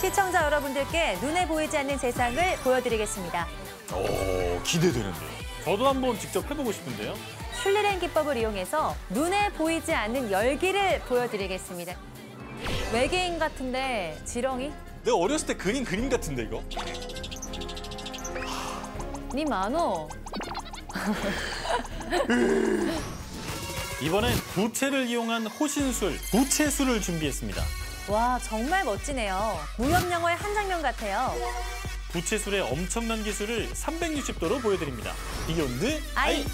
시청자 여러분들께 눈에 보이지 않는 세상을 보여드리겠습니다. 오, 기대되는데요. 저도 한번 직접 해보고 싶은데요. 슐리렌 기법을 이용해서 눈에 보이지 않는 열기를 보여드리겠습니다. 외계인 같은데 지렁이? 내가 어렸을 때 그린 그림 같은데 이거? 니 많어. 이번엔 부채를 이용한 호신술, 부채술을 준비했습니다. 와 정말 멋지네요. 무협 영화의 한 장면 같아요. 부채술의 엄청난 기술을 360도로 보여드립니다. 비욘드 아이. 아이.